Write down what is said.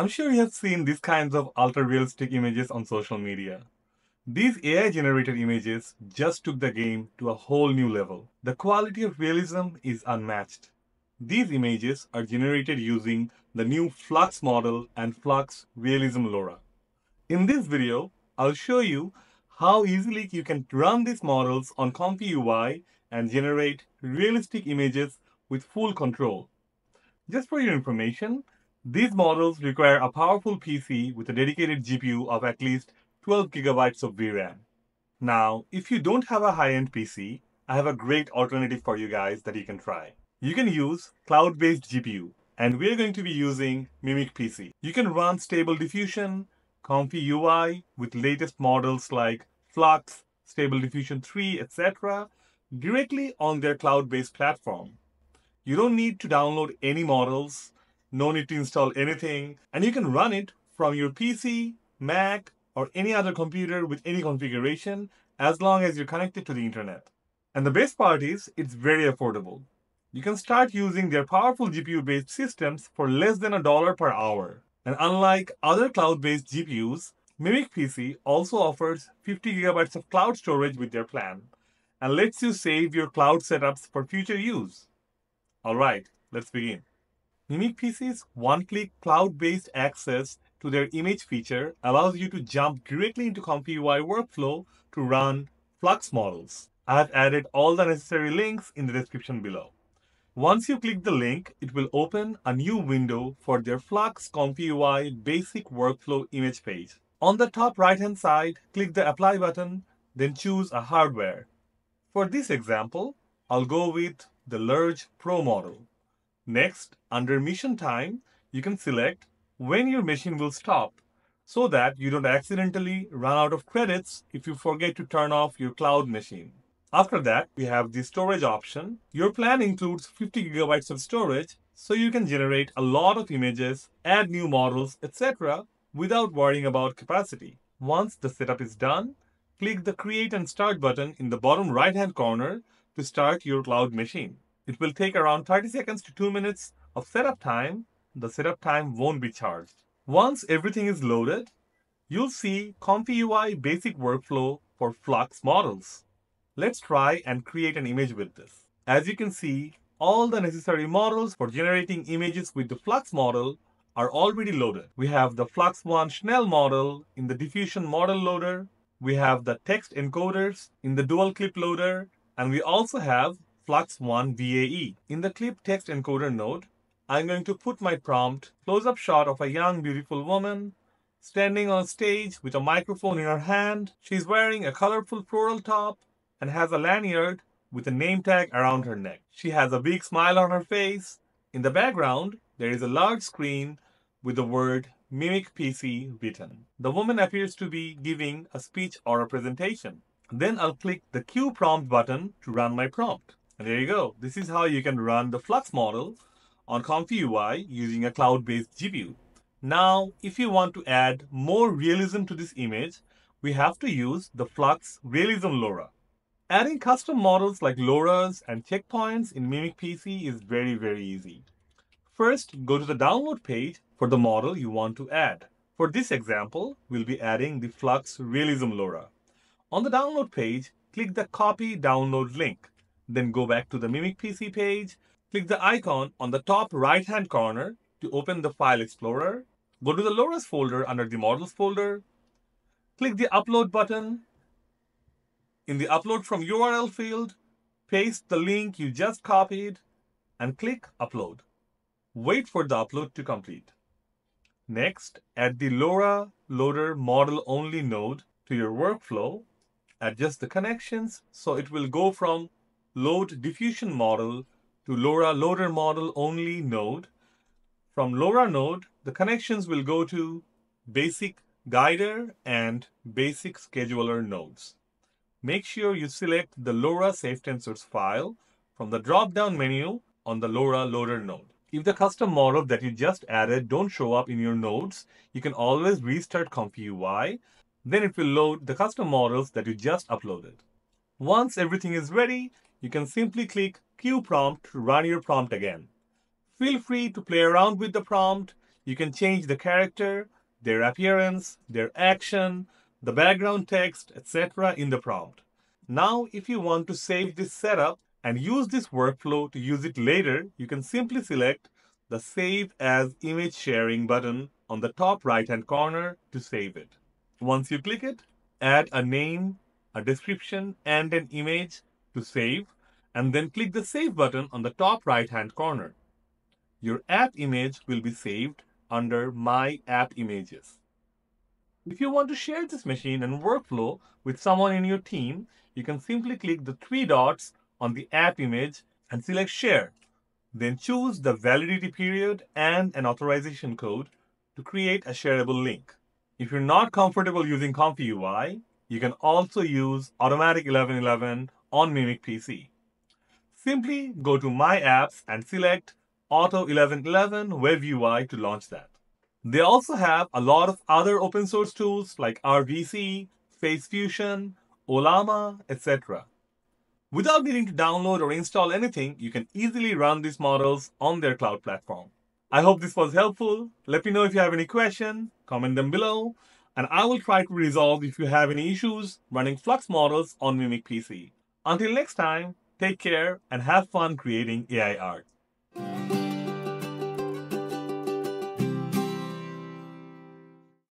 I'm sure you have seen these kinds of ultra realistic images on social media. These AI generated images just took the game to a whole new level. The quality of realism is unmatched. These images are generated using the new Flux model and Flux Realism LoRa. In this video, I'll show you how easily you can run these models on Comfy UI and generate realistic images with full control. Just for your information, these models require a powerful PC with a dedicated GPU of at least 12 gigabytes of VRAM. Now, if you don't have a high-end PC, I have a great alternative for you guys that you can try. You can use cloud-based GPU, and we're going to be using Mimic PC. You can run Stable Diffusion, Comfy UI with latest models like Flux, Stable Diffusion 3, etc. directly on their cloud-based platform. You don't need to download any models, no need to install anything, and you can run it from your PC, Mac, or any other computer with any configuration as long as you're connected to the internet. And the best part is, it's very affordable. You can start using their powerful GPU based systems for less than a dollar per hour. And unlike other cloud based GPUs, Mimic PC also offers 50 gigabytes of cloud storage with their plan and lets you save your cloud setups for future use. Alright, let's begin. Mimic PC's one click cloud based access to their image feature allows you to jump directly into Comfy UI workflow to run Flux models. I have added all the necessary links in the description below. Once you click the link, it will open a new window for their Flux Comfy UI basic workflow image page. On the top right hand side, click the apply button, then choose a hardware. For this example, I'll go with the Large Pro model. Next, under mission time, you can select when your machine will stop so that you don't accidentally run out of credits if you forget to turn off your cloud machine. After that, we have the storage option. Your plan includes 50 gigabytes of storage, so you can generate a lot of images, add new models, etc. without worrying about capacity. Once the setup is done, click the Create and Start button in the bottom right-hand corner to start your cloud machine. It will take around 30 seconds to 2 minutes of setup time the setup time won't be charged. Once everything is loaded, you'll see Comfy UI basic workflow for Flux models. Let's try and create an image with this. As you can see, all the necessary models for generating images with the Flux model are already loaded. We have the Flux One Schnell model in the Diffusion model loader. We have the text encoders in the dual clip loader. And we also have Flux One VAE. In the clip text encoder node, I'm going to put my prompt close-up shot of a young beautiful woman standing on a stage with a microphone in her hand. She's wearing a colorful floral top and has a lanyard with a name tag around her neck. She has a big smile on her face. In the background, there is a large screen with the word Mimic PC written. The woman appears to be giving a speech or a presentation. Then I'll click the Queue Prompt button to run my prompt. And there you go. This is how you can run the Flux model on Comfy UI using a cloud-based GPU. Now, if you want to add more realism to this image, we have to use the Flux Realism LoRa. Adding custom models like LoRa's and checkpoints in Mimic PC is very, very easy. First, go to the download page for the model you want to add. For this example, we'll be adding the Flux Realism LoRa. On the download page, click the copy download link. Then go back to the Mimic PC page Click the icon on the top right hand corner to open the File Explorer. Go to the LoRa's folder under the Models folder. Click the Upload button. In the Upload from URL field, paste the link you just copied and click Upload. Wait for the upload to complete. Next, add the LoRa Loader Model Only node to your workflow. Adjust the connections so it will go from Load Diffusion Model to LoRa loader model only node. From LoRa node, the connections will go to basic guider and basic scheduler nodes. Make sure you select the LoRa safe tensors file from the drop-down menu on the LoRa loader node. If the custom model that you just added don't show up in your nodes, you can always restart Comfy UI. Then it will load the custom models that you just uploaded. Once everything is ready, you can simply click Queue Prompt to run your prompt again. Feel free to play around with the prompt. You can change the character, their appearance, their action, the background text, etc. in the prompt. Now, if you want to save this setup and use this workflow to use it later, you can simply select the Save as Image Sharing button on the top right-hand corner to save it. Once you click it, add a name, a description, and an image to save, and then click the Save button on the top right-hand corner. Your app image will be saved under My App Images. If you want to share this machine and workflow with someone in your team, you can simply click the three dots on the app image and select Share. Then choose the validity period and an authorization code to create a shareable link. If you're not comfortable using Comfy UI, you can also use Automatic 1111 on Mimic PC. Simply go to My Apps and select Auto 1111 Web UI to launch that. They also have a lot of other open source tools like RVC, Face Fusion, Ollama, etc. Without needing to download or install anything, you can easily run these models on their cloud platform. I hope this was helpful. Let me know if you have any questions, comment them below, and I will try to resolve if you have any issues running Flux models on Mimic PC. Until next time, take care and have fun creating AI art.